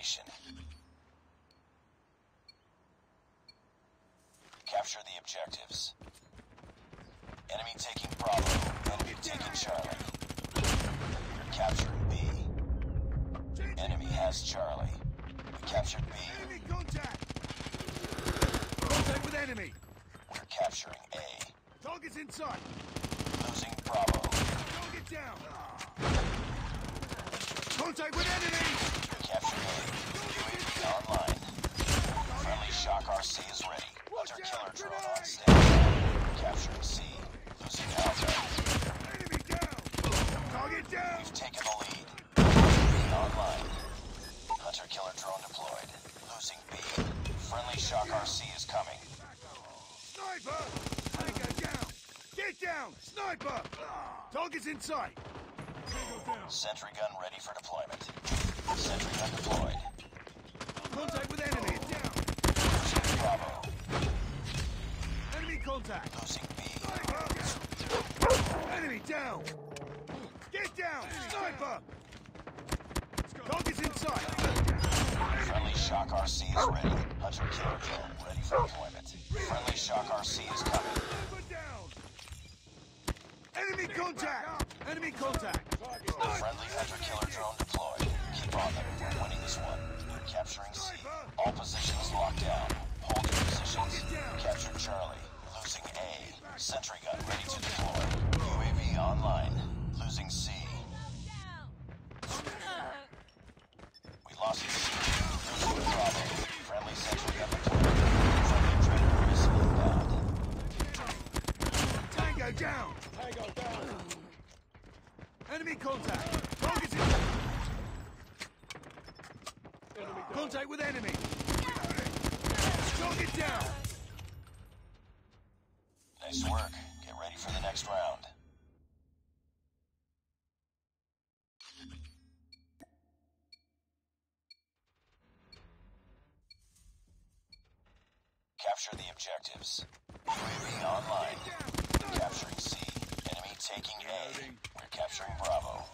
formation. Capture the objectives. Enemy taking Bravo. Enemy taking Charlie. You're capturing B. Enemy has Charlie. We captured B. Enemy contact! Contact with enemy! We're capturing A. Target's in sight! Losing Bravo. Target down! Contact with enemy! Capturing A. UAV online. Friendly Shock RC is ready. Hunter killer drone on standby. Capturing C. Losing Alpha. Enemy down! Target down! We've taken the lead. Online. Hunter killer drone deployed. Losing B. Friendly Shock RC is coming. Sniper! Tango down! Get down! Sniper! Target's in sight! Tango down! Sentry gun ready for deployment. Sentry gun deployed. Contact with enemy! Down! Bravo. Enemy contact! Losing B. Enemy down! Get down! Sniper! Target's in sight! Friendly Shock RC is ready. Hunter killer drone ready for deployment. Friendly Shock RC is coming. Enemy contact! Enemy contact! Friendly Hunter killer drone deployed. Keep on them. All positions locked down. Hold your positions. Capture Charlie. Losing A. Sentry gun ready to deploy. UAV online. Losing C. We lost C. Losing Bravo. Friendly sentry gun deployed. Friendly Predator missile inbound. Tango down! Tango down! Enemy contact! Target's in... Contact with enemy! Target down! Nice work. Get ready for the next round. Capture the objectives. UAV online. Capturing C. Enemy taking A. We're capturing Bravo.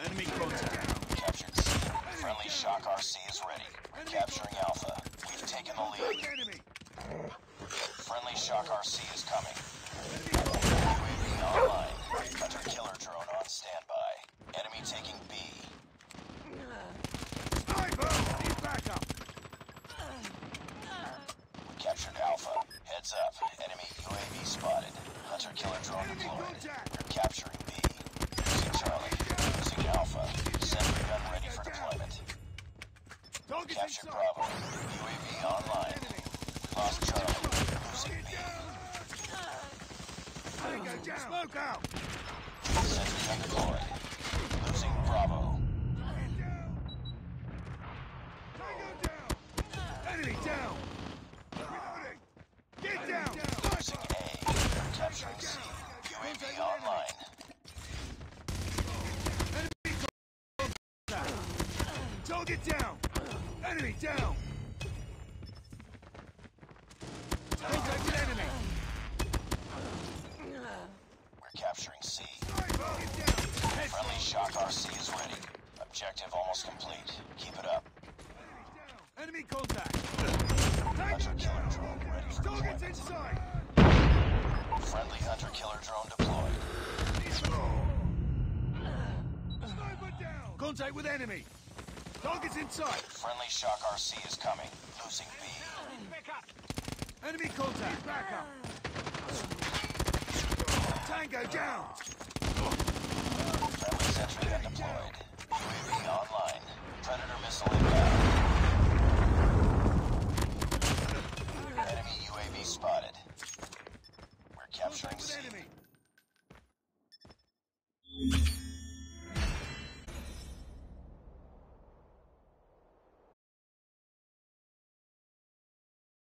Enemy contact! Captured C. Friendly Shock RC is ready. We're capturing Alpha. We've taken the lead. Friendly Shock RC is coming. UAV online. Hunter killer drone on standby. Enemy taking B. Sniper! Need backup! We captured Alpha. Heads up. Enemy UAV spotted. Hunter killer drone deployed. Captured! Bravo. UAV online. Lost Charlie. Losing B. Smoke out! Sentry gun deployed. Losing Bravo. Get down! Tango down! Enemy down! Reloading! Get down! Losing A. Capturing C. UAV online. Target down! Enemy down! Enemy! We're capturing C. Sniper! Get down! Head Friendly Shock RC is ready. Objective almost complete. Keep it up. Enemy contact! Hunter killer drone ready for deployment. inside! Friendly hunter killer drone deployed. Sniper down! Contact with enemy! Target's inside! Friendly Shock RC is coming. Losing B. Enemy contact! Back up! Tango down!